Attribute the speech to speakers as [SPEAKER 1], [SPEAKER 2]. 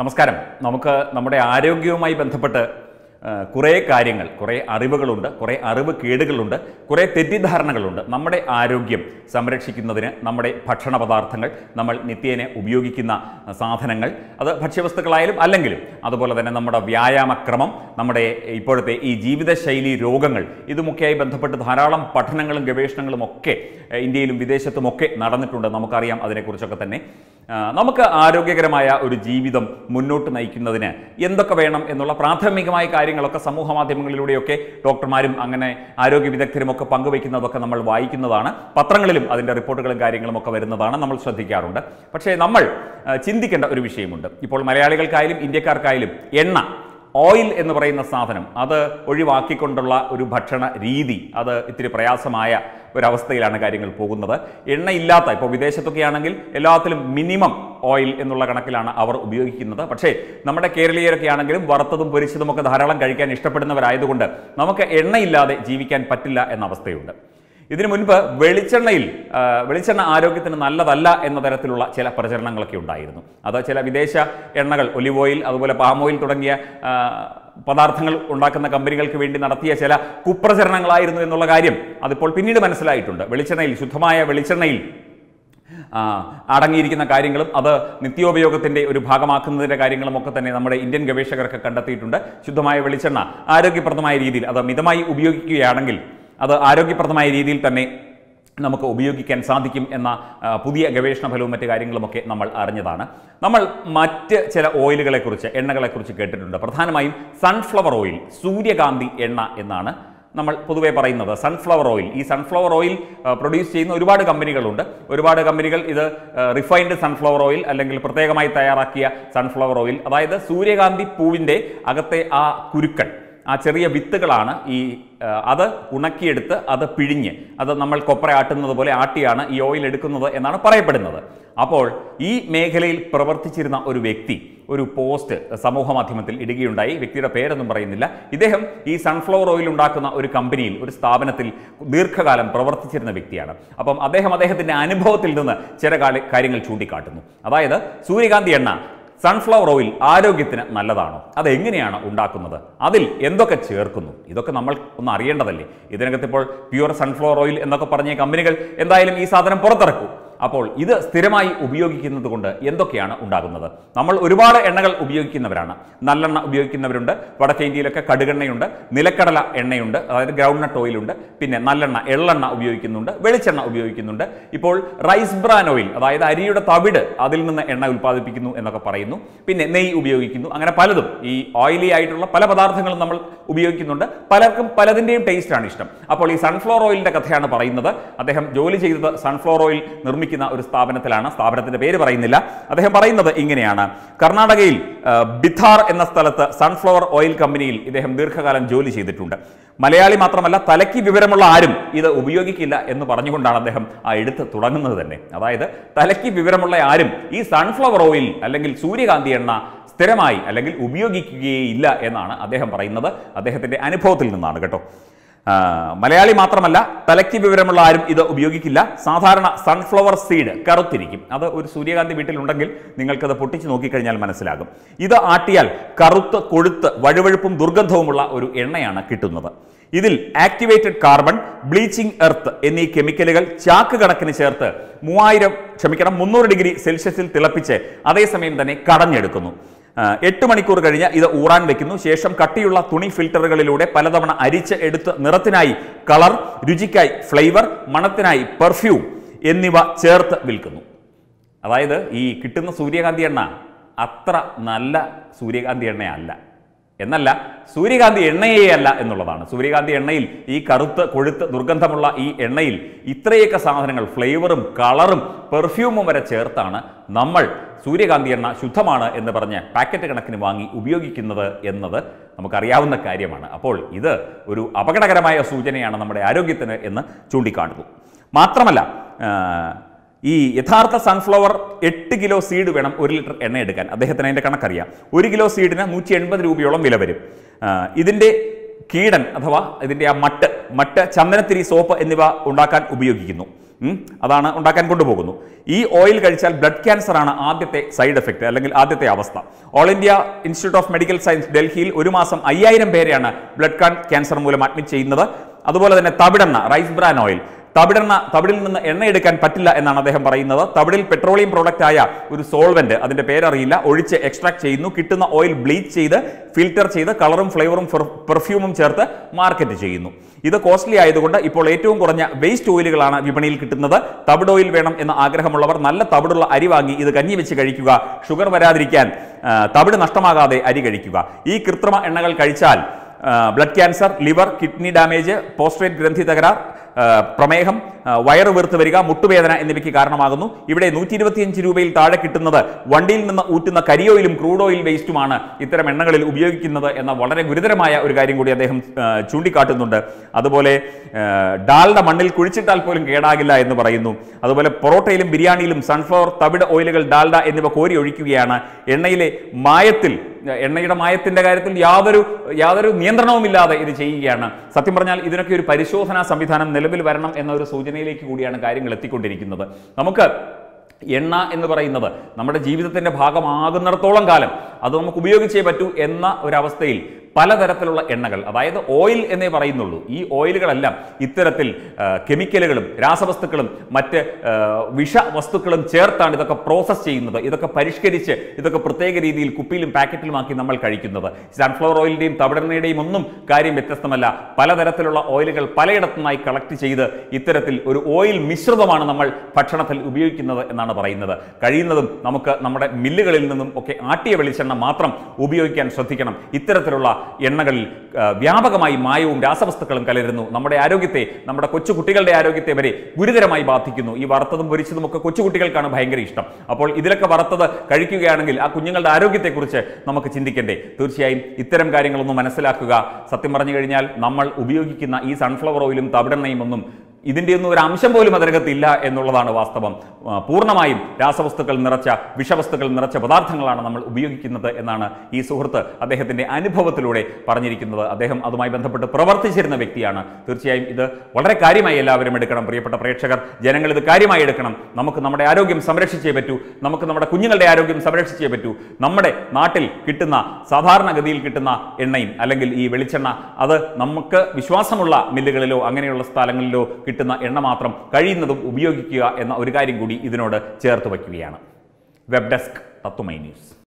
[SPEAKER 1] നമസ്കാരം. നമുക്ക് നമ്മുടെ ആരോഗ്യവുമായി ബന്ധപ്പെട്ട് കുറേ കാര്യങ്ങൾ കുറേ അറിവുകളുണ്ട് കുറേ അറിവ് കേടുകളുണ്ട് കുറേ തെറ്റിദ്ധാരണകളുണ്ട്. നമ്മുടെ ആരോഗ്യം സംരക്ഷിക്കുന്നതിന് നമ്മുടെ ഭക്ഷണ പദാർത്ഥങ്ങൾ നമ്മൾ നിത്യേന ഉപയോഗിക്കുന്ന സാധനങ്ങൾ അത് ഭക്ഷ്യവസ്തുക്കളായാലും അല്ലെങ്കിലും അതുപോലെ തന്നെ നമ്മുടെ വ്യായാമക്രമം നമ്മുടെ ഇപ്പോഴത്തെ ഈ ജീവിതശൈലി രോഗങ്ങൾ ഇതുമൊക്കെയായി ബന്ധപ്പെട്ട് ധാരാളം പഠനങ്ങളും ഗവേഷണങ്ങളും ഒക്കെ ഇന്ത്യയിലും വിദേശത്തുമൊക്കെ നടന്നിട്ടുണ്ട്. നമുക്കറിയാം അതിനെക്കുറിച്ചൊക്കെ തന്നെ. നമുക്ക് ആരോഗ്യകരമായ ഒരു ജീവിതം മുന്നോട്ട് നയിക്കുന്നതിന് എന്തൊക്കെ വേണം എന്നുള്ള പ്രാഥമികമായ കാര്യങ്ങളൊക്കെ സമൂഹ മാധ്യമങ്ങളിലൂടെയൊക്കെ ഡോക്ടർമാരും അങ്ങനെ ആരോഗ്യ വിദഗ്ധരും ഒക്കെ പങ്കുവയ്ക്കുന്നതൊക്കെ നമ്മൾ വായിക്കുന്നതാണ്. പത്രങ്ങളിലും അതിന്റെ റിപ്പോർട്ടുകളും കാര്യങ്ങളും ഒക്കെ വരുന്നതാണ് നമ്മൾ ശ്രദ്ധിക്കാറുണ്ട്. പക്ഷേ നമ്മൾ ചിന്തിക്കേണ്ട ഒരു വിഷയമുണ്ട്. ഇപ്പോൾ മലയാളികൾക്കായാലും ഇന്ത്യക്കാർക്കായാലും എണ്ണ ഓയിൽ എന്ന് പറയുന്ന സാധനം അത് ഒഴിവാക്കിക്കൊണ്ടുള്ള ഒരു ഭക്ഷണ രീതി അത് ഇത്തിരി പ്രയാസമായ ഒരവസ്ഥയിലാണ് കാര്യങ്ങൾ പോകുന്നത്. എണ്ണയില്ലാത്ത ഇപ്പോൾ വിദേശത്തൊക്കെ ആണെങ്കിൽ എല്ലാത്തിലും മിനിമം ഓയിൽ എന്നുള്ള കണക്കിലാണ് അവർ ഉപയോഗിക്കുന്നത്. പക്ഷേ നമ്മുടെ കേരളീയരൊക്കെ ആണെങ്കിലും വറുത്തതും പൊരിച്ചതും ഒക്കെ ധാരാളം കഴിക്കാൻ ഇഷ്ടപ്പെടുന്നവരായതുകൊണ്ട് നമുക്ക് എണ്ണയില്ലാതെ ജീവിക്കാൻ പറ്റില്ല എന്ന അവസ്ഥയുണ്ട്. ഇതിനു മുൻപ് വെളിച്ചെണ്ണയിൽ വെളിച്ചെണ്ണ ആരോഗ്യത്തിന് നല്ലതല്ല എന്ന തരത്തിലുള്ള ചില പ്രചരണങ്ങളൊക്കെ ഉണ്ടായിരുന്നു. അത് ചില വിദേശ എണ്ണകൾ ഒലിവ് ഓയിൽ അതുപോലെ പാം ഓയിൽ തുടങ്ങിയ പദാർത്ഥങ്ങൾ ഉണ്ടാക്കുന്ന കമ്പനികൾക്ക് വേണ്ടി നടത്തിയ ചില കുപ്രചരണങ്ങളായിരുന്നു എന്നുള്ള കാര്യം അതിപ്പോൾ പിന്നീട് മനസ്സിലായിട്ടുണ്ട്. വെളിച്ചെണ്ണയിൽ ശുദ്ധമായ വെളിച്ചെണ്ണയിൽ അടങ്ങിയിരിക്കുന്ന കാര്യങ്ങളും അത് നിത്യോപയോഗത്തിന്റെ ഒരു ഭാഗമാക്കുന്നതിന്റെ കാര്യങ്ങളും ഒക്കെ തന്നെ നമ്മുടെ ഇന്ത്യൻ ഗവേഷകരൊക്കെ കണ്ടെത്തിയിട്ടുണ്ട്. ശുദ്ധമായ വെളിച്ചെണ്ണ ആരോഗ്യപ്രദമായ രീതിയിൽ അത് മിതമായി ഉപയോഗിക്കുകയാണെങ്കിൽ അത് ആരോഗ്യപ്രദമായ രീതിയിൽ തന്നെ നമുക്ക് ഉപയോഗിക്കാൻ സാധിക്കും എന്ന പുതിയ ഗവേഷണ ഫലവും മറ്റു കാര്യങ്ങളുമൊക്കെ നമ്മൾ അറിഞ്ഞതാണ്. നമ്മൾ മറ്റ് ചില ഓയിലുകളെക്കുറിച്ച് എണ്ണകളെക്കുറിച്ച് കേട്ടിട്ടുണ്ട്. പ്രധാനമായും സൺഫ്ലവർ ഓയിൽ സൂര്യകാന്തി എണ്ണ എന്നാണ് നമ്മൾ പൊതുവേ പറയുന്നത്. സൺഫ്ലവർ ഓയിൽ ഈ സൺഫ്ലവർ ഓയിൽ പ്രൊഡ്യൂസ് ചെയ്യുന്ന ഒരുപാട് കമ്പനികളുണ്ട്. ഒരുപാട് കമ്പനികൾ ഇത് റിഫൈൻഡ് സൺഫ്ലവർ ഓയിൽ അല്ലെങ്കിൽ പ്രത്യേകമായി തയ്യാറാക്കിയ സൺഫ്ലവർ ഓയിൽ അതായത് സൂര്യകാന്തി പൂവിന്റെ അകത്തെ ആ കുരുക്കൾ ആ ചെറിയ വിത്തുകളാണ് ഈ അത് ഉണക്കിയെടുത്ത് അത് പിഴിഞ്ഞ് അത് നമ്മൾ കൊപ്ര ആട്ടുന്നത് പോലെ ആട്ടിയാണ് ഈ ഓയിൽ എടുക്കുന്നത് എന്നാണ് പറയപ്പെടുന്നത്. അപ്പോൾ ഈ മേഖലയിൽ പ്രവർത്തിച്ചിരുന്ന ഒരു വ്യക്തി ഒരു പോസ്റ്റ് സമൂഹ മാധ്യമത്തിൽ ഇടുകയുണ്ടായി. വ്യക്തിയുടെ പേരൊന്നും പറയുന്നില്ല. ഇദ്ദേഹം ഈ സൺഫ്ലവർ ഓയിൽ ഉണ്ടാക്കുന്ന ഒരു കമ്പനിയിൽ ഒരു സ്ഥാപനത്തിൽ ദീർഘകാലം പ്രവർത്തിച്ചിരുന്ന വ്യക്തിയാണ്. അപ്പം അദ്ദേഹം അദ്ദേഹത്തിന്റെ അനുഭവത്തിൽ നിന്ന് ചില കാര്യങ്ങൾ ചൂണ്ടിക്കാട്ടുന്നു. അതായത് സൂര്യകാന്തി എണ്ണ സൺഫ്ലവർ ഓയിൽ ആരോഗ്യത്തിന് നല്ലതാണോ? അതെങ്ങനെയാണ് ഉണ്ടാക്കുന്നത്? അതിൽ എന്തൊക്കെ ചേർക്കുന്നു? ഇതൊക്കെ നമ്മൾ ഒന്ന് അറിയേണ്ടതല്ലേ? ഇതിനകത്ത് ഇപ്പോൾ പ്യുവർ സൺഫ്ലവർ ഓയിൽ എന്നൊക്കെ പറഞ്ഞ കമ്പനികൾ എന്തായാലും ഈ സാധനം പുറത്തിറക്കും. അപ്പോൾ ഇത് സ്ഥിരമായി ഉപയോഗിക്കുന്നത് കൊണ്ട് എന്തൊക്കെയാണ് ഉണ്ടാകുന്നത്? നമ്മൾ ഒരുപാട് എണ്ണകൾ ഉപയോഗിക്കുന്നവരാണ്. നല്ലെണ്ണ ഉപയോഗിക്കുന്നവരുണ്ട്. വടക്കേ ഇന്ത്യയിലൊക്കെ കടുകെണ്ണയുണ്ട്. നിലക്കടല എണ്ണയുണ്ട്. അതായത് ഗ്രൗണ്ട് നട്ട് ഓയിലുണ്ട് പിന്നെ നല്ലെണ്ണ എള്ളെണ്ണ ഉപയോഗിക്കുന്നുണ്ട്. വെളിച്ചെണ്ണ ഉപയോഗിക്കുന്നുണ്ട്. ഇപ്പോൾ റൈസ് ബ്രാൻ ഓയിൽ അതായത് അരിയുടെ തവിട് അതിൽ നിന്ന് എണ്ണ ഉൽപ്പാദിപ്പിക്കുന്നു എന്നൊക്കെ പറയുന്നു. പിന്നെ നെയ്യ് ഉപയോഗിക്കുന്നു. അങ്ങനെ പലതും ഈ ഓയിലി ആയിട്ടുള്ള പല പദാർത്ഥങ്ങളും നമ്മൾ ഉപയോഗിക്കുന്നുണ്ട്. പലർക്കും പലതിന്റെയും ടേസ്റ്റാണ് ഇഷ്ടം. അപ്പോൾ ഈ സൺഫ്ലവർ ഓയിലിന്റെ കഥയാണ് പറയുന്നത്. അദ്ദേഹം ജോലി ചെയ്തത് സൺഫ്ലവർ ഓയിൽ നിർമ്മിക്കുന്ന ഒരു സ്ഥാപനത്തിലാണ് സ്ഥാപനത്തിന്റെ പേര് പറയുന്നില്ല. അദ്ദേഹം പറയുന്നത് ഇങ്ങനെയാണ്. കർണാടകയിൽ ബിഥാർ എന്ന സ്ഥലത്ത് സൺഫ്ലവർ ഓയിൽ കമ്പനിയിൽ ഇദ്ദേഹം ദീർഘകാലം ജോലി ചെയ്തിട്ടുണ്ട്. മലയാളി മാത്രമല്ല തലയ്ക്ക് വിവരമുള്ള ആരും ഇത് ഉപയോഗിക്കില്ല എന്ന് പറഞ്ഞുകൊണ്ടാണ് അദ്ദേഹം ആ എടുത്ത് തുടങ്ങുന്നത് തന്നെ. അതായത് തലയ്ക്ക് വിവരമുള്ള ആരും ഈ സൺഫ്ലവർ ഓയിൽ അല്ലെങ്കിൽ സൂര്യകാന്തി എണ്ണ സ്ഥിരമായി അല്ലെങ്കിൽ ഉപയോഗിക്കുകയില്ല എന്നാണ് അദ്ദേഹം പറയുന്നത്. അദ്ദേഹത്തിന്റെ അനുഭവത്തിൽ നിന്നാണ് കേട്ടോ. മലയാളി മാത്രമല്ല തലയ്ക്ക് വിവരമുള്ള ആരും ഇത് ഉപയോഗിക്കില്ല. സാധാരണ സൺഫ്ലവർ സീഡ് കറുത്തിരിക്കും. അത് ഒരു സൂര്യകാന്തി വീട്ടിലുണ്ടെങ്കിൽ നിങ്ങൾക്കത് പൊട്ടിച്ച് നോക്കിക്കഴിഞ്ഞാൽ മനസ്സിലാകും. ഇത് ആട്ടിയാൽ കറുത്ത് കൊഴുത്ത് വഴുവഴുപ്പും ദുർഗന്ധവുമുള്ള ഒരു എണ്ണയാണ് കിട്ടുന്നത്. ഇതിൽ ആക്ടിവേറ്റഡ് കാർബൺ ബ്ലീച്ചിങ് എർത്ത് എന്നീ കെമിക്കലുകൾ ചാക്ക് കണക്കിന് ചേർത്ത് മൂവായിരം ക്ഷമിക്കണം മുന്നൂറ് ഡിഗ്രി സെൽഷ്യസിൽ തിളപ്പിച്ച് അതേസമയം തന്നെ കടഞ്ഞെടുക്കുന്നു. എട്ട് മണിക്കൂർ കഴിഞ്ഞ് ഇത് ഊറാൻ വെക്കുന്നു. ശേഷം കട്ടിയുള്ള തുണി ഫിൽറ്ററുകളിലൂടെ പലതവണ അരിച്ച് എടുത്ത് നിറത്തിനായി കളർ രുചിക്കായി ഫ്ലേവർ മണത്തിനായി പെർഫ്യൂം എന്നിവ ചേർത്ത് വിൽക്കുന്നു. അതായത് ഈ കിട്ടുന്ന സൂര്യകാന്തി എണ്ണ അത്ര നല്ല സൂര്യകാന്തി എണ്ണയല്ല. എന്നല്ല സൂര്യകാന്തി എണ്ണയേ അല്ല എന്നുള്ളതാണ്. സൂര്യകാന്തി എണ്ണയിൽ ഈ കറുത്ത് കൊഴുത്ത് ദുർഗന്ധമുള്ള ഈ എണ്ണയിൽ ഇത്രയൊക്കെ സാധനങ്ങൾ ഫ്ലേവറും കളറും പെർഫ്യൂമും വരെ ചേർത്താണ് നമ്മൾ സൂര്യകാന്തി എണ്ണ ശുദ്ധമാണ് എന്ന് പറഞ്ഞ് പാക്കറ്റ് കണക്കിന് വാങ്ങി ഉപയോഗിക്കുന്നത് എന്നത് നമുക്കറിയാവുന്ന കാര്യമാണ്. അപ്പോൾ ഇത് ഒരു അപകടകരമായ സൂചനയാണ് നമ്മുടെ ആരോഗ്യത്തിന് എന്ന് ചൂണ്ടിക്കാണുന്നു. മാത്രമല്ല ഈ യഥാർത്ഥ സൺഫ്ലവർ എട്ട് കിലോ സീഡ് വേണം ഒരു ലിറ്റർ എണ്ണ എടുക്കാൻ. അദ്ദേഹത്തിന് അതിന്റെ കണക്കറിയാം. ഒരു കിലോ സീഡിന് നൂറ്റി എൺപത് രൂപയോളം വില വരും. ഇതിന്റെ കീടൻ അഥവാ ഇതിന്റെ ആ മട്ട് മട്ട് ചന്ദനത്തിരി സോപ്പ് എന്നിവ ഉണ്ടാക്കാൻ ഉപയോഗിക്കുന്നു. അതാണ് ഉണ്ടാക്കാൻ കൊണ്ടുപോകുന്നു. ഈ ഓയിൽ കഴിച്ചാൽ ബ്ലഡ് ക്യാൻസർ ആണ് ആദ്യത്തെ സൈഡ് എഫക്റ്റ് അല്ലെങ്കിൽ ആദ്യത്തെ അവസ്ഥ. All India institute of medical science ഡൽഹിയിൽ ഒരു മാസം അയ്യായിരം പേരെയാണ് ബ്ലഡ് ക്യാൻസർ മൂലം അഡ്മിറ്റ് ചെയ്യുന്നത്. അതുപോലെ തന്നെ തവിടെണ്ണ റൈസ് ബ്രാൻ ഓയിൽ തവിടെണ്ണ തവിടിൽ നിന്ന് എണ്ണ എടുക്കാൻ പറ്റില്ല എന്നാണ് അദ്ദേഹം പറയുന്നത്. തവിടിൽ പെട്രോളിയം പ്രോഡക്റ്റ് ആയ ഒരു സോൾവെന്റ് അതിന്റെ പേരറിയില്ല ഒഴിച്ച് എക്സ്ട്രാക്ട് ചെയ്യുന്നു. കിട്ടുന്ന ഓയിൽ ബ്ലീച്ച് ചെയ്ത് ഫിൽറ്റർ ചെയ്ത് കളറും ഫ്ലേവറും പെർഫ്യൂമും ചേർത്ത് മാർക്കറ്റ് ചെയ്യുന്നു. ഇത് കോസ്റ്റ്ലി ആയതുകൊണ്ട് ഇപ്പോൾ ഏറ്റവും കുറഞ്ഞ വേസ്റ്റ് ഓയിലുകളാണ് വിപണിയിൽ കിട്ടുന്നത്. തവിട് ഓയിൽ വേണം എന്ന ആഗ്രഹമുള്ളവർ നല്ല തവിടുള്ള അരി വാങ്ങി ഇത് കഞ്ഞി വെച്ച് കഴിക്കുക. ഷുഗർ വരാതിരിക്കാൻ തവിട് നഷ്ടമാകാതെ അരി കഴിക്കുക. ഈ കൃത്രിമ എണ്ണകൾ കഴിച്ചാൽ blood cancer liver kidney damage prostrate ഗ്രന്ഥി തകരാർ പ്രമേഹം വയറ് വീർത്ത് വരിക മുട്ടുവേദന എന്നിവയ്ക്ക് കാരണമാകുന്നു. ഇവിടെ നൂറ്റി ഇരുപത്തിയഞ്ച് രൂപയിൽ താഴെ കിട്ടുന്നത് വണ്ടിയിൽ നിന്ന് ഊറ്റുന്ന കരിയോയിലും ക്രൂഡ് ഓയിൽ വേസ്റ്റുമാണ് ഇത്തരം എണ്ണകളിൽ ഉപയോഗിക്കുന്നത് എന്ന വളരെ ഗുരുതരമായ ഒരു കാര്യം കൂടി അദ്ദേഹം ചൂണ്ടിക്കാട്ടുന്നുണ്ട്. അതുപോലെ ഡാൽഡ മണ്ണിൽ കുഴിച്ചിട്ടാൽ പോലും കേടാകില്ല എന്ന് പറയുന്നു. അതുപോലെ പൊറോട്ടയിലും ബിരിയാണിയിലും സൺഫ്ലവർ തവിട് ഓയിലുകൾ ഡാൽഡ എന്നിവ കോരി ഒഴിക്കുകയാണ്. എണ്ണയിലെ മായത്തിൽ എണ്ണയുടെ മായത്തിന്റെ കാര്യത്തിൽ യാതൊരു യാതൊരു നിയന്ത്രണവുമില്ലാതെ ഇത് ചെയ്യുകയാണ്. സത്യം പറഞ്ഞാൽ ഇതിനൊക്കെ ഒരു പരിശോധനാ സംവിധാനം നിലവിൽ വരണം എന്ന ഒരു സൂചനയിലേക്ക് കൂടിയാണ് കാര്യങ്ങൾ എത്തിക്കൊണ്ടിരിക്കുന്നത്. നമുക്ക് എണ്ണ എന്ന് പറയുന്നത് നമ്മുടെ ജീവിതത്തിന്റെ ഭാഗമാകുന്നിടത്തോളം കാലം അത് നമുക്ക് ഉപയോഗിച്ചേ പറ്റൂ എന്ന ഒരവസ്ഥയിൽ പലതരത്തിലുള്ള എണ്ണകൾ അതായത് ഓയിൽ എന്നേ പറയുന്നുള്ളൂ. ഈ ഓയിലുകളെല്ലാം ഇത്തരത്തിൽ കെമിക്കലുകളും രാസവസ്തുക്കളും മറ്റ് വിഷ വിഷവസ്തുക്കളും ചേർത്താണ് ഇതൊക്കെ പ്രോസസ്സ് ചെയ്യുന്നത്. ഇതൊക്കെ പരിഷ്കരിച്ച് ഇതൊക്കെ പ്രത്യേക രീതിയിൽ കുപ്പിയിലും പാക്കറ്റിലുമാക്കി നമ്മൾ കഴിക്കുന്നത്. സൺഫ്ലവർ ഓയിലിന്റെയും തവിടെണ്ണയുടെയും ഒന്നും കാര്യം വ്യത്യസ്തമല്ല. പലതരത്തിലുള്ള ഓയിലുകൾ പലയിടത്തുനിന്നായി കളക്ട് ചെയ്ത് ഇത്തരത്തിൽ ഒരു ഓയിൽ മിശ്രിതമാണ് നമ്മൾ ഭക്ഷണത്തിൽ ഉപയോഗിക്കുന്നത് എന്നാണ് പറയുന്നത്. കഴിയുന്നതും നമുക്ക് നമ്മുടെ മില്ലുകളിൽ നിന്നും ഒക്കെ ആട്ടിയ വെളിച്ചെണ്ണ മാത്രം ഉപയോഗിക്കാൻ ശ്രദ്ധിക്കണം. ഇത്തരത്തിലുള്ള എണ്ണകളിൽ വ്യാപകമായി മായവും രാസവസ്തുക്കളും കലരുന്നു. നമ്മുടെ ആരോഗ്യത്തെ നമ്മുടെ കൊച്ചുകുട്ടികളുടെ ആരോഗ്യത്തെ വരെ ഗുരുതരമായി ബാധിക്കുന്നു. ഈ വറുത്തതും പൊരിച്ചതും ഒക്കെ കൊച്ചുകുട്ടികൾക്കാണ് ഭയങ്കര ഇഷ്ടം. അപ്പോൾ ഇതിലൊക്കെ വറുത്തത് കഴിക്കുകയാണെങ്കിൽ ആ കുഞ്ഞുങ്ങളുടെ ആരോഗ്യത്തെക്കുറിച്ച് നമുക്ക് ചിന്തിക്കണ്ടേ? തീർച്ചയായും ഇത്തരം കാര്യങ്ങളൊന്നും മനസ്സിലാക്കുക. സത്യം പറഞ്ഞു കഴിഞ്ഞാൽ നമ്മൾ ഉപയോഗിക്കുന്ന ഈ സൺഫ്ലവർ ഓയിലും തവിടെണ്ണയും ഒന്നും ഇതിന്റെ ഒന്നും ഒരു അംശം പോലും അതിനകത്ത് ഇല്ല എന്നുള്ളതാണ് വാസ്തവം. പൂർണമായും രാസവസ്തുക്കൾ നിറച്ച വിഷവസ്തുക്കൾ നിറച്ച പദാർത്ഥങ്ങളാണ് നമ്മൾ ഉപയോഗിക്കുന്നത് എന്നാണ് ഈ സുഹൃത്ത് അദ്ദേഹത്തിന്റെ അനുഭവത്തിലൂടെ പറഞ്ഞിരിക്കുന്നത്. അദ്ദേഹം അതുമായി ബന്ധപ്പെട്ട് പ്രവർത്തിച്ചിരുന്ന വ്യക്തിയാണ്. തീർച്ചയായും ഇത് വളരെ കാര്യമായി എല്ലാവരും എടുക്കണം. പ്രിയപ്പെട്ട പ്രേക്ഷകർ ജനങ്ങൾ ഇത് കാര്യമായി എടുക്കണം. നമുക്ക് നമ്മുടെ ആരോഗ്യം സംരക്ഷിച്ചേ പറ്റൂ. നമുക്ക് നമ്മുടെ കുഞ്ഞുങ്ങളുടെ ആരോഗ്യം സംരക്ഷിച്ചേ പറ്റൂ. നമ്മുടെ നാട്ടിൽ കിട്ടുന്ന സാധാരണഗതിയിൽ കിട്ടുന്ന എണ്ണയും അല്ലെങ്കിൽ ഈ വെളിച്ചെണ്ണ അത് നമുക്ക് വിശ്വാസമുള്ള മില്ലുകളിലോ അങ്ങനെയുള്ള സ്ഥലങ്ങളിലോ കിട്ടുന്ന എണ്ണ മാത്രം കഴിയുന്നതും ഉപയോഗിക്കുക എന്ന ഒരു കാര്യം കൂടി ഇതിനോട് ചേർത്ത് വയ്ക്കുകയാണ്. വെബ് ഡെസ്ക് തത്തുമൈ ന്യൂസ്